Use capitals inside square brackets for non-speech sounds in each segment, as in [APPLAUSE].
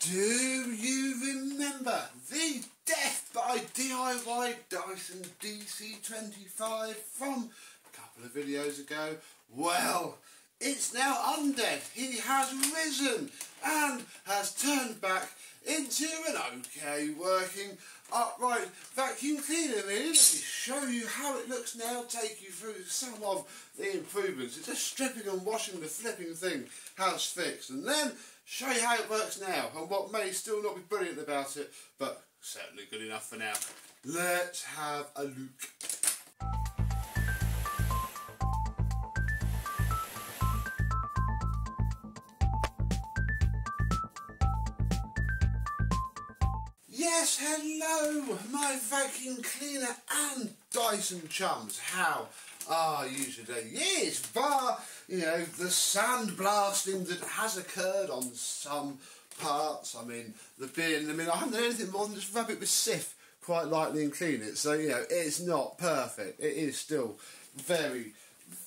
Do you remember the death by DIY Dyson DC25 from a couple of videos ago? Well, it's now undead. He has risen and has turned back into an okay working upright vacuum cleaner. Let me show you how it looks now, take you through some of the improvements. It's just stripping and washing the flipping thing has fixed and then show you how it works now and what may still not be brilliant about it but certainly good enough for now. Let's have a look. Yes, hello, my vacuum cleaner and Dyson chums. How are you today? Yes, bar, you know, the sand blasting that has occurred on some parts. I mean, the bin, I mean, I haven't done anything more than just rub it with Cif quite lightly and clean it. So, you know, it's not perfect. It is still very,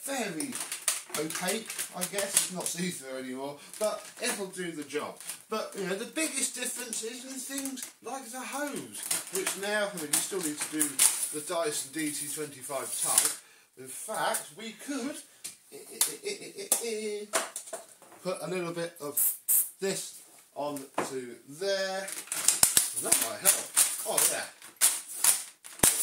very opaque, I guess. It's not see-through anymore, but it'll do the job. But, you know, the biggest difference is in things like the hose, which now, I mean, you still need to do the Dyson DC25 type. In fact, we could put a little bit of this onto there. That might help. Oh, there.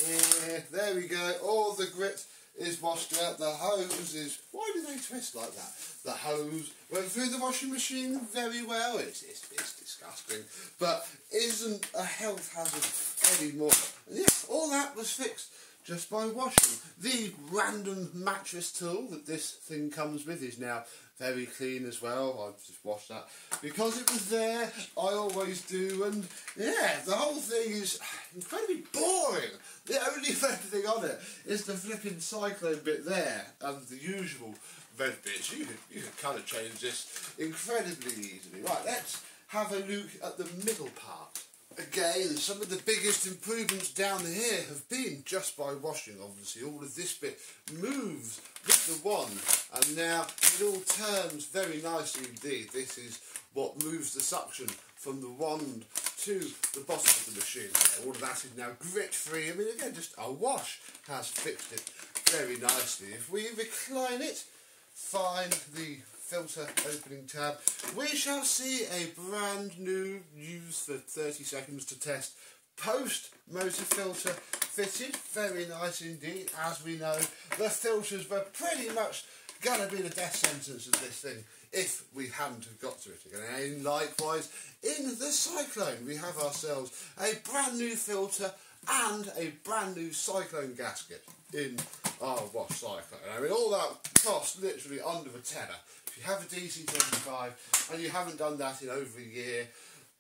Yeah, eh, there we go. All the grit is washed out. The hose is... Why do they twist like that? The hose went through the washing machine very well. It's, it's, it's disgusting. But isn't a health hazard anymore. And yeah, all that was fixed just by washing. The random mattress tool that this thing comes with is now very clean as well. I've just washed that. Because it was there, I always do, and yeah, the whole thing is incredibly boring. The only [LAUGHS] red thing on it is the flipping cyclone bit there, and the usual red bits. You can, you can colour change this incredibly easily. Right, let's have a look at the middle part. Again, some of the biggest improvements down here have been just by washing, obviously. All of this bit moves with the wand, and now it all turns very nicely indeed. This is what moves the suction from the wand to the bottom of the machine. All of that is now grit-free. I mean, again, just a wash has fixed it very nicely. If we recline it, find the filter opening tab, we shall see a brand new, use for 30 seconds to test, post motor filter fitted. Very nice indeed. As we know, the filters were pretty much going to be the death sentence of this thing if we hadn't have got to it again. And likewise, in the Cyclone, we have ourselves a brand new filter and a brand new Cyclone gasket in our wash Cyclone. I mean, all that cost literally under a tenner you have a DC25 and you haven't done that in over a year,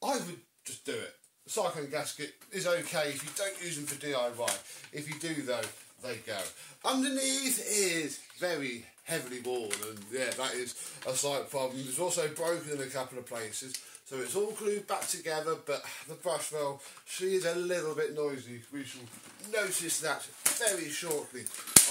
I would just do it. Cyclone gasket is okay if you don't use them for DIY. If you do though, they go. Underneath is very heavily worn and yeah, that is a slight problem. It's also broken in a couple of places. So it's all glued back together, but the brush well, she is a little bit noisy. We shall notice that very shortly,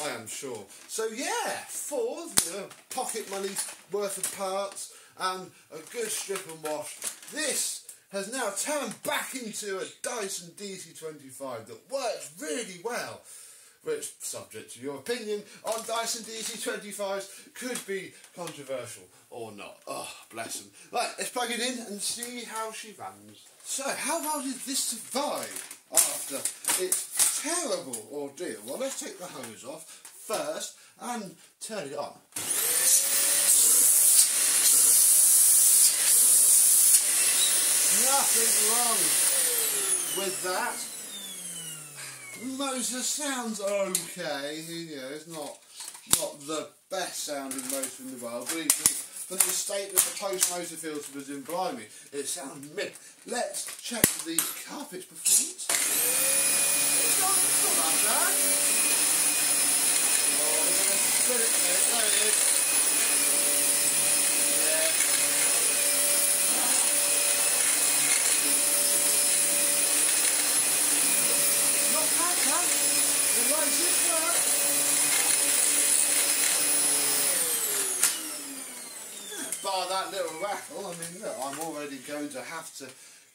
I am sure. So yeah, for the pocket money worth of parts and a good strip and wash, this has now turned back into a Dyson DC25 that works really well which, subject to your opinion on Dyson DC25s, could be controversial or not. Oh, bless them. Right, let's plug it in and see how she runs. So, how well did this survive after its terrible ordeal? Well, let's take the hose off first and turn it on. Nothing wrong with that motor sounds okay. Know, it's not not the best sounding motor in the world, but from the state that the post motor filter was in, blimey, it sounds mid. Let's check the carpet's performance. It's not, bad. Oh, we're. There it is. Bar that little rattle, I mean, look, I'm already going to have to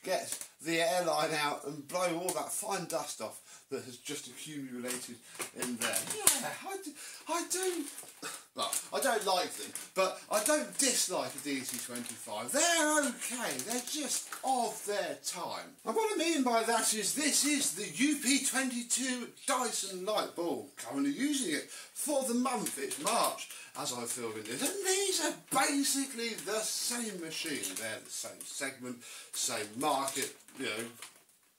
get the airline out and blow all that fine dust off that has just accumulated in there. Yeah, I do, I do well, I don't like them, but I don't dislike a DC-25. They're okay, they're just of their time. And what I mean by that is this is the UP22 Dyson Light Ball, currently using it for the month, it's March, as I'm filming this, and these are basically the same machine. They're the same segment, same market, you know,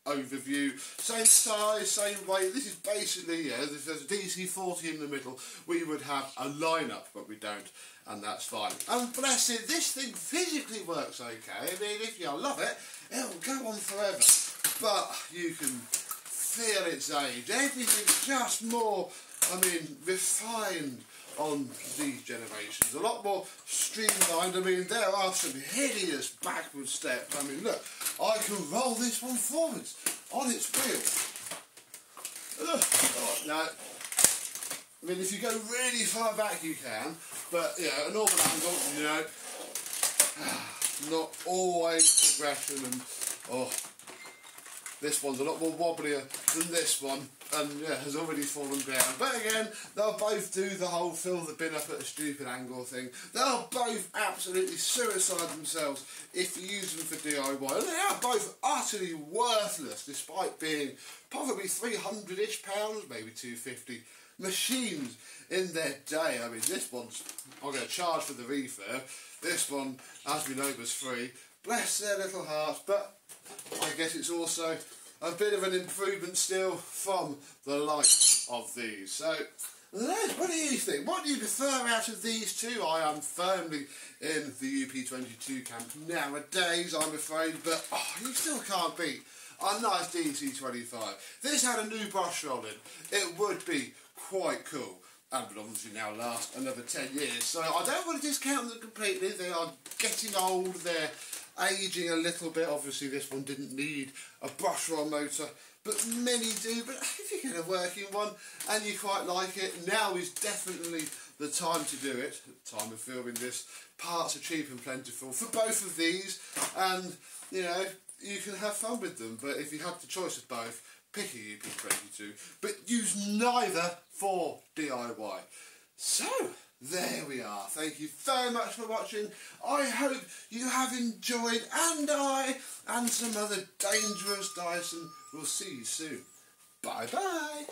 overview. Same size, same weight. This is basically, yeah, if there's a DC-40 in the middle, we would have a lineup, but we don't, and that's fine. And bless it, this thing physically works okay. I mean, if you love it, it'll go on forever. But you can feel its age. Everything's just more, I mean, refined on these generations. A lot more streamlined. I mean, there are some hideous backward steps. I mean, look, I can roll this one forwards on its wheel. Oh, no. I mean, if you go really far back, you can, but, know, a normal angle, you know, [SIGHS] not always progression and, oh, this one's a lot more wobblier than this one and yeah, has already fallen down. But again, they'll both do the whole fill the bin up at a stupid angle thing. They'll both absolutely suicide themselves if you use them for DIY. And they are both utterly worthless despite being probably 300-ish pounds, maybe 250 machines in their day. I mean, this one's, I'm going to charge for the refurb. This one, as we know, was free. Bless their little hearts, but I guess it's also a bit of an improvement still from the likes of these. So, Les, what do you think? What do you prefer out of these two? I am firmly in the UP22 camp nowadays, I'm afraid, but oh, you still can't beat a nice DC25. this had a new brush roll in, it would be quite cool. And would obviously now last another 10 years. So I don't want to discount them completely. They are getting old. They're aging a little bit. Obviously, this one didn't need a brush roll motor, but many do. But if you get a working one and you quite like it, now is definitely the time to do it. Time of filming this, parts are cheap and plentiful for both of these, and you know you can have fun with them. But if you have the choice of both, pick a UP22, but use neither for DIY. So. There we are. Thank you very much for watching. I hope you have enjoyed and I and some other dangerous Dyson We'll see you soon. Bye bye.